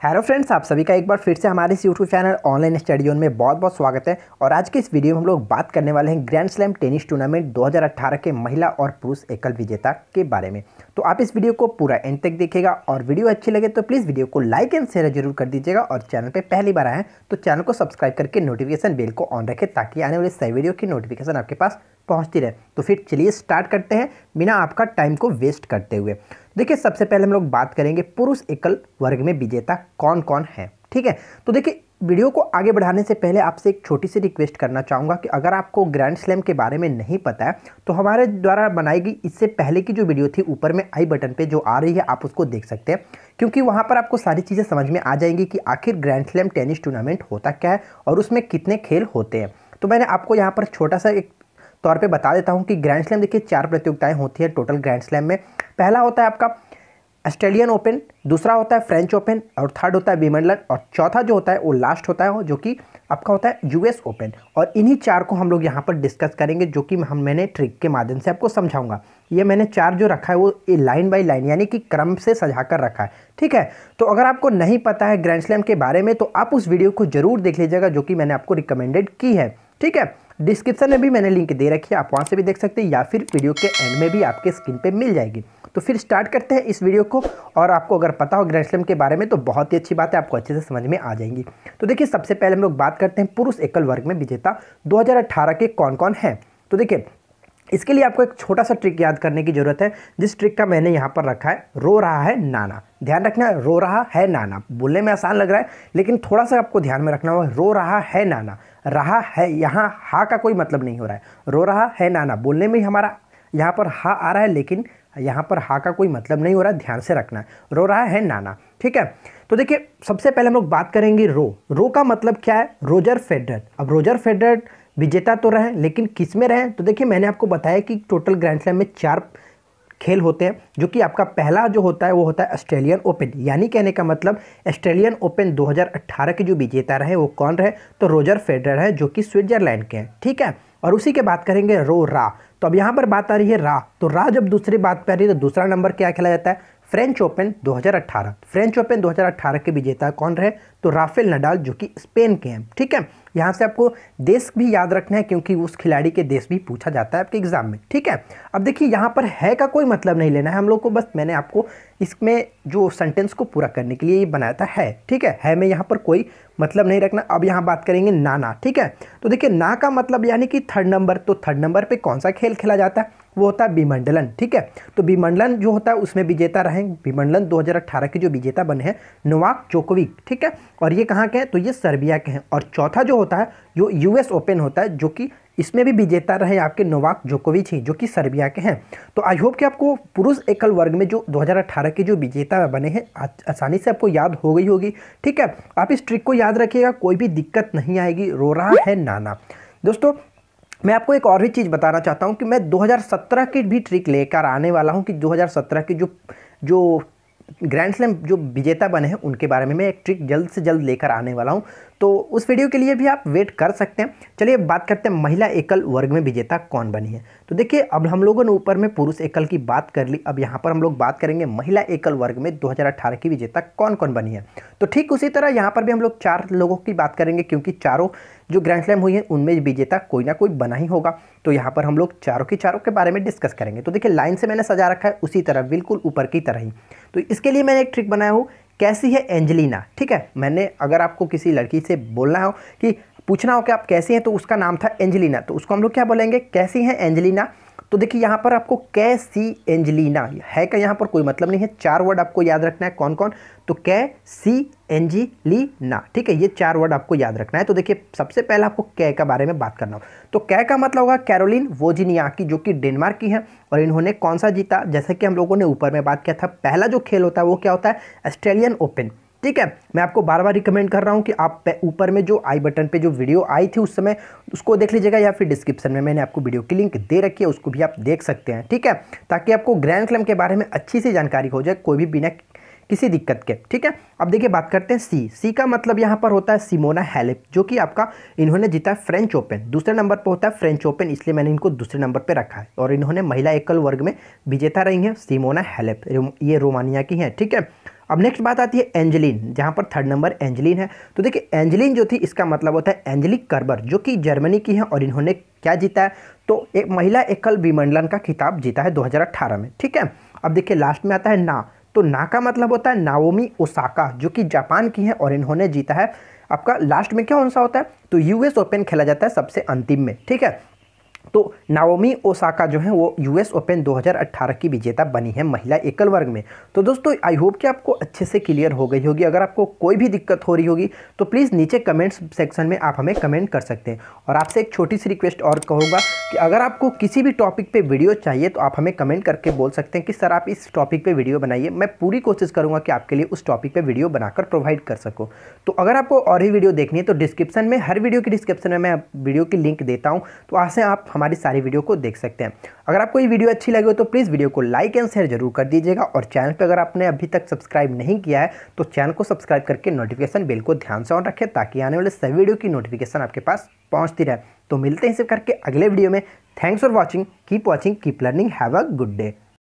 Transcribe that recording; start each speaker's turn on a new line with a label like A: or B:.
A: Hello friends आप सभी का एक बार फिर से हमारे इस यूट्यूब चैनल ऑनलाइन स्टडियो में बहुत बहुत स्वागत है। और आज के इस वीडियो में हम लोग बात करने वाले हैं ग्रैंड स्लैम टेनिस टूर्नामेंट 2018 के महिला और पुरुष एकल विजेता के बारे में। तो आप इस वीडियो को पूरा एंड तक देखिएगा। और वीडियो अच्छी लगे तो प्लीज़ वीडियो को लाइक एंड शेयर ज़रूर कर दीजिएगा। और चैनल पर पहली बार आए तो चैनल को सब्सक्राइब करके नोटिफिकेशन बेल को ऑन रखें, ताकि आने वाले सही वीडियो की नोटिफिकेशन आपके पास पहुँचती रहे। तो फिर चलिए स्टार्ट करते हैं बिना आपका टाइम को वेस्ट करते हुए। देखिए, सबसे पहले हम लोग बात करेंगे पुरुष एकल वर्ग में विजेता कौन कौन है? ठीक है तो देखिए वीडियो को आगे बढ़ाने से पहले आपसे एक छोटी सी रिक्वेस्ट करना चाहूँगा कि अगर आपको ग्रैंड स्लैम के बारे में नहीं पता है तो हमारे द्वारा बनाई गई इससे पहले की जो वीडियो थी, ऊपर में आई बटन पे जो आ रही है, आप उसको देख सकते हैं। क्योंकि वहाँ पर आपको सारी चीज़ें समझ में आ जाएँगी कि आखिर ग्रैंड स्लैम टेनिस टूर्नामेंट होता क्या है और उसमें कितने खेल होते हैं। तो मैंने आपको यहाँ पर छोटा सा एक तौर पर बता देता हूँ कि ग्रैंड स्लैम देखिए, चार प्रतियोगिताएँ होती है टोटल ग्रैंड स्लैम में। पहला होता है आपका ऑस्ट्रेलियन ओपन, दूसरा होता है फ्रेंच ओपन और थर्ड होता है विमंडलन और चौथा जो होता है वो लास्ट होता है जो कि आपका होता है यूएस ओपन और इन्हीं चार को हम लोग यहाँ पर डिस्कस करेंगे, जो कि हम मैंने ट्रिक के माध्यम से आपको समझाऊँगा। ये मैंने चार जो रखा है वो लाइन बाय लाइन यानी कि क्रम से सजा कर रखा है। ठीक है? तो अगर आपको नहीं पता है ग्रैंड स्लैम के बारे में तो आप उस वीडियो को ज़रूर देख लीजिएगा, जो कि मैंने आपको रिकमेंडेड की है। ठीक है? डिस्क्रिप्शन में भी मैंने लिंक दे रखी है, आप वहाँ से भी देख सकते हैं या फिर वीडियो के एंड में भी आपके स्क्रीन पर मिल जाएगी। तो फिर स्टार्ट करते हैं इस वीडियो को। और आपको अगर पता हो ग्रैंड स्लैम के बारे में तो बहुत ही अच्छी बात है, आपको अच्छे से समझ में आ जाएँगी। तो देखिए, सबसे पहले हम लोग बात करते हैं पुरुष एकल वर्ग में विजेता 2018 के कौन कौन हैं। तो देखिए, इसके लिए आपको एक छोटा सा ट्रिक याद करने की ज़रूरत है। जिस ट्रिक का मैंने यहाँ पर रखा है, रो रहा है नाना। ध्यान रखना रो रहा है नाना। बोलने में आसान लग रहा है, लेकिन थोड़ा सा आपको ध्यान में रखना होगा, रो रहा है नाना। रहा है यहाँ, हा का कोई मतलब नहीं हो रहा है। रो रहा है नाना, बोलने में हमारा यहाँ पर हा आ रहा है, लेकिन यहाँ पर हा का कोई मतलब नहीं हो रहा, ध्यान से रखना। रो रहा है नाना, ठीक है? तो देखिए, सबसे पहले हम लोग बात करेंगे रो। रो का मतलब क्या है? Roger Federer. अब रोजर फेडरर विजेता तो रहे, लेकिन किसमें रहे? तो देखिए, मैंने आपको बताया कि टोटल ग्रैंड स्लैम में चार खेल होते हैं, जो कि आपका पहला जो होता है, वो होता है ऑस्ट्रेलियन ओपन। यानी कहने का मतलब ऑस्ट्रेलियन ओपन 2018 के जो विजेता रहे, वो कौन रहे? तो रोजर फेडरर है, जो कि स्विट्जरलैंड के हैं, ठीक है? और उसी के बात करेंगे रो रा। तो अब यहाँ पर बात आ रही है रा तो रा जब दूसरी बात पर आ रही है तो दूसरा नंबर क्या खेला जाता है? फ्रेंच ओपन 2018 फ्रेंच ओपन 2018 के विजेता कौन रहे? तो राफेल नडाल, जो कि स्पेन के हैं। ठीक है? यहाँ से आपको देश भी याद रखना है, क्योंकि उस खिलाड़ी के देश भी पूछा जाता है आपके एग्ज़ाम में। ठीक है? अब देखिए, यहाँ पर है का कोई मतलब नहीं लेना है। हम लोग को बस, मैंने आपको इसमें जो सेंटेंस को पूरा करने के लिए ये बनाया था, है। ठीक है? है में यहाँ पर कोई मतलब नहीं रखना। अब यहाँ बात करेंगे ना ना ठीक है? तो देखिए, ना का मतलब यानी कि थर्ड नंबर तो थर्ड नंबर पर कौन सा खेल खेला जाता है? वो होता है विमंडलन ठीक है? तो विमंडलन जो होता है, उसमें विजेता रहे विमंडलन 2018 के जो विजेता बने हैं, नोवाक जोकोविक, ठीक है? और ये कहाँ के हैं? तो ये सर्बिया के हैं। और चौथा जो होता है, जो यूएस ओपन होता है, जो कि इसमें भी विजेता रहे आपके नोवाक जोकोविच ही, जो कि सर्बिया के हैं। तो आई होप कि आपको पुरुष एकल वर्ग में जो 2018 के जो विजेता बने हैं आसानी से आपको याद हो गई होगी, ठीक है? आप इस ट्रिक को याद रखिएगा, कोई भी दिक्कत नहीं आएगी, रो रहा है नाना। दोस्तों मैं आपको एक और भी चीज़ बताना चाहता हूँ कि मैं 2017 की भी ट्रिक लेकर आने वाला हूँ कि 2017 की जो जो ग्रैंड स्लैम जो विजेता बने हैं, उनके बारे में मैं एक ट्रिक जल्द से जल्द लेकर आने वाला हूँ। तो उस वीडियो के लिए भी आप वेट कर सकते हैं। चलिए बात करते हैं, महिला एकल वर्ग में विजेता कौन बनी है? तो देखिए, अब हम लोगों ने ऊपर में पुरुष एकल की बात कर ली। अब यहाँ पर हम लोग बात करेंगे, महिला एकल वर्ग में 2018 की विजेता कौन कौन बनी है? तो ठीक उसी तरह यहाँ पर भी हम लोग चार लोगों की बात करेंगे, क्योंकि चारों जो ग्रैंड स्लैम हुई है, उनमें विजेता कोई ना कोई बना ही होगा। तो यहाँ पर हम लोग चारों की चारों के बारे में डिस्कस करेंगे। तो देखिए लाइन से मैंने सजा रखा है, उसी तरह, बिल्कुल ऊपर की तरह ही। तो इसके लिए मैंने एक ट्रिक बनाया हूँ कैसी है एंजलिना? ठीक है, मैंने अगर आपको किसी लड़की से बोलना हो कि पूछना हो कि आप कैसी हैं तो उसका नाम था एंजलिना। तो उसको हम लोग क्या बोलेंगे? कैसी हैं एंजलिना? तो देखिए, यहाँ पर आपको कै सी एंजलिना है का यहाँ पर कोई मतलब नहीं है। चार वर्ड आपको याद रखना है कौन कौन? तो कै सी एंजिलीना, ठीक है? ये चार वर्ड आपको याद रखना है। तो देखिए, सबसे पहले आपको कै का बारे में बात करना हो तो कै का मतलब होगा कैरोलिन वोजिनिया की जो कि डेनमार्क की है। और इन्होंने कौन सा जीता? जैसे कि हम लोगों ने ऊपर में बात किया था, पहला जो खेल होता है वो क्या होता है? Australian open. ठीक है? मैं आपको बार बार रिकमेंड कर रहा हूँ कि आप ऊपर में जो आई बटन पे जो वीडियो आई थी उस समय, उसको देख लीजिएगा या फिर डिस्क्रिप्शन में मैंने आपको वीडियो की लिंक दे रखी है, उसको भी आप देख सकते हैं, ठीक है? ताकि आपको ग्रैंड क्लम के बारे में अच्छी सी जानकारी हो जाए, कोई भी बिना किसी दिक्कत के, ठीक है? अब देखिए, बात करते हैं सी सी का मतलब यहाँ पर होता है सिमोना हेलिप जो कि आपका, इन्होंने जीता है फ्रेंच ओपन दूसरे नंबर पर होता है फ्रेंच ओपन इसलिए मैंने इनको दूसरे नंबर पर रखा है। और इन्होंने महिला एकल वर्ग में विजेता रही हैं सिमोना हेलिप ये रोमानिया की हैं, ठीक है? अब नेक्स्ट बात आती है एंजलिन जहाँ पर थर्ड नंबर एंजलिन है। तो देखिए एंजलिन जो थी, इसका मतलब होता है एंजलिक कर्बर जो कि जर्मनी की है और इन्होंने क्या जीता है? तो एक महिला एकल विमंडलन का खिताब जीता है 2018 में, ठीक है? अब देखिए लास्ट में आता है ना। तो ना का मतलब होता है नाओमी ओसाका जो कि जापान की है और इन्होंने जीता है। आपका लास्ट में क्या कौन सा होता है? तो यूएस ओपन खेला जाता है सबसे अंतिम में, ठीक है? तो नाओमी ओसाका जो है, वो यूएस ओपन 2018 की विजेता बनी है महिला एकल वर्ग में। तो दोस्तों आई होप कि आपको अच्छे से क्लियर हो गई होगी। अगर आपको कोई भी दिक्कत हो रही होगी तो प्लीज़ नीचे कमेंट्स सेक्शन में आप हमें कमेंट कर सकते हैं। और आपसे एक छोटी सी रिक्वेस्ट और कहूँगा कि अगर आपको किसी भी टॉपिक पर वीडियो चाहिए तो आप हमें कमेंट करके बोल सकते हैं कि, सर, आप इस टॉपिक पर वीडियो बनाइए। मैं पूरी कोशिश करूँगा कि आपके लिए उस टॉपिक पर वीडियो बनाकर प्रोवाइड कर सकूँ। तो अगर आपको और ही वीडियो देखनी है तो डिस्क्रिप्शन में, हर वीडियो की डिस्क्रिप्शन में मैं वीडियो की लिंक देता हूँ। तो वहाँ से आप हमारी सारी वीडियो को देख सकते हैं। अगर आपको ये वीडियो अच्छी लगे हो तो प्लीज़ वीडियो को लाइक एंड शेयर ज़रूर कर दीजिएगा। और चैनल पर अगर आपने अभी तक सब्सक्राइब नहीं किया है तो चैनल को सब्सक्राइब करके नोटिफिकेशन बिल को ध्यान से ऑन रखें, ताकि आने वाले सभी वीडियो की नोटिफिकेशन आपके पास पहुँचती रहे। तो मिलते हैं इसे करके अगले वीडियो में. Thanks for watching keep watching keep learning have a good day